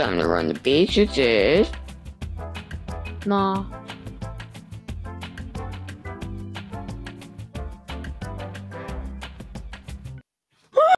time to run the beach, it is. Nah,